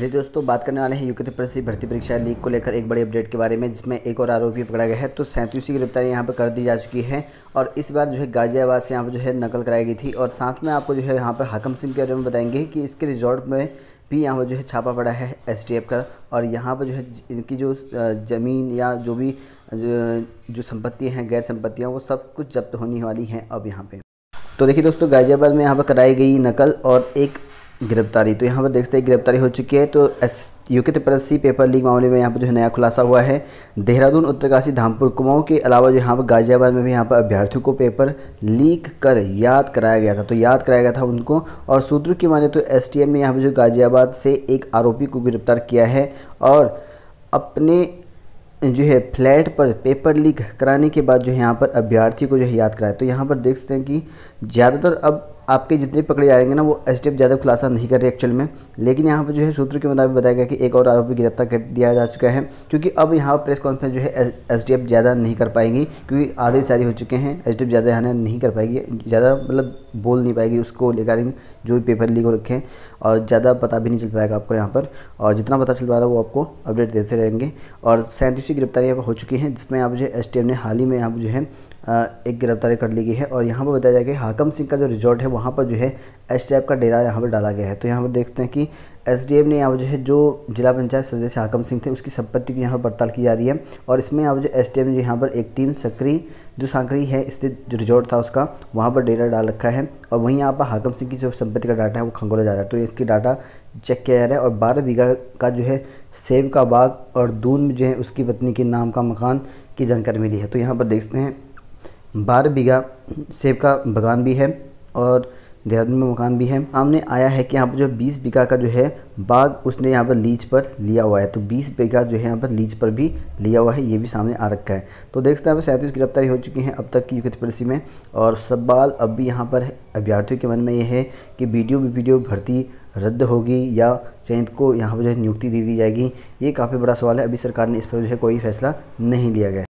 पहले दोस्तों बात करने वाले हैं यूके त्रिपुरा भर्ती परीक्षा लीग को लेकर एक बड़ी अपडेट के बारे में, जिसमें एक और आरोपी पकड़ा गया है। तो सैंतीस की गिरफ्तारी यहाँ पर कर दी जा चुकी है और इस बार जो है गाजियाबाद से यहाँ पर जो है नकल कराई गई थी और साथ में आपको जो है यहाँ पर हाकम सिंह के बारे में बताएँगे कि इसके रिजॉर्ट में भी यहाँ पर जो है छापा पड़ा है एसटीएफ का और यहाँ पर जो है इनकी जो ज़मीन या जो भी जो संपत्ति हैं, गैर संपत्तियाँ, वो सब कुछ जब्त होने वाली हैं अब यहाँ पर तो देखिए दोस्तों, गाज़ियाबाद में यहाँ पर कराई गई नकल और एक गिरफ्तारी। तो यहाँ पर देखते हैं, गिरफ्तारी हो चुकी है। तो एस, यू के त्रिपरसी पेपर लीक मामले में यहाँ पर जो है, नया खुलासा हुआ है। देहरादून, उत्तरकाशी, धामपुर कुमाऊँ के अलावा जो यहाँ पर गाजियाबाद में भी यहाँ पर अभ्यर्थियों को पेपर लीक कर याद कराया गया था। तो याद कराया गया था उनको। और सूत्रों की माने तो एस ने यहाँ पर जो गाजियाबाद से एक आरोपी को गिरफ़्तार किया है और अपने जो है, फ्लैट पर पेपर लीक कराने के बाद जो है, यहाँ पर अभ्यर्थी को जो है, याद कराया। तो यहाँ पर देख सकते हैं कि ज़्यादातर अब आपके जितने पकड़े जाएँगे ना, वो एस ज़्यादा खुलासा नहीं कर रहे एक्चुअल में। लेकिन यहाँ पर जो है सूत्र के मुताबिक बताया गया कि एक और आरोपी गिरफ़्तार कर दिया जा चुका है, क्योंकि अब यहाँ पर प्रेस कॉन्फ्रेंस जो है एस ज़्यादा नहीं कर पाएँगी, क्योंकि आधे सारी हो चुके हैं एस ज़्यादा यहाँ नहीं कर पाएगी, ज़्यादा मतलब बोल नहीं पाएगी उसको लेकर जो भी पेपर लीक हो रखे हैं, और ज़्यादा पता भी नहीं चल पाएगा आपको यहाँ पर, और जितना पता चल पा रहा है वो आपको अपडेट देते रहेंगे। और सैंतीसवीं गिरफ्तारी यहाँ पर हो चुकी हैं, जिसमें आप जो है एस ने हाल ही में यहाँ जो है एक गिरफ्तारी कर ली गई है और यहाँ पर बताया जाए कि हाकम सिंह का जो रिजॉर्ट है, वहाँ पर जो है एस का डेरा यहाँ पर डाला गया है। तो यहाँ पर देखते हैं कि एस ने यहाँ जो है, जो जिला पंचायत सदस्य हाकम सिंह थे, उसकी संपत्ति की यहाँ पर पड़ताल की जा रही है और इसमें यहाँ जो एस ने यहाँ पर एक टीम सक्रिय, जो सांकरी है, स्थित जो रिजॉर्ट था उसका, वहाँ पर डेरा डाल रखा है और वहीं यहाँ पर हाकम सिंह की जो संपत्ति का डाटा है, वो खंगोला जा रहा है। तो इसकी डाटा चेक किया जा रहा है और बारह बीघा का जो है सेब का बाग और दून में जो है, उसकी पत्नी के नाम का मकान की जानकारी मिली है। तो यहाँ पर देखते हैं बारह बीघा सेब का बागान भी है और देहरादून में मकान भी है। सामने आया है कि यहाँ पर जो बीस बीघा का जो है बाग उसने यहाँ पर लीज पर लिया हुआ है। तो बीस बीघा जो है यहाँ पर लीज पर भी लिया हुआ है, ये भी सामने आ रखा है। तो देख सकते हैं सैंतीस गिरफ्तारी हो चुकी हैं अब तक की युक्त पड़ोसी में और सवाल अब भी यहाँ पर अभ्यर्थियों के मन में ये है कि वीडियो भी वीडियो भर्ती रद्द होगी या चयनित को यहाँ पर जो है नियुक्ति दे दी जाएगी। ये काफ़ी बड़ा सवाल है, अभी सरकार ने इस पर जो है कोई फैसला नहीं लिया गया।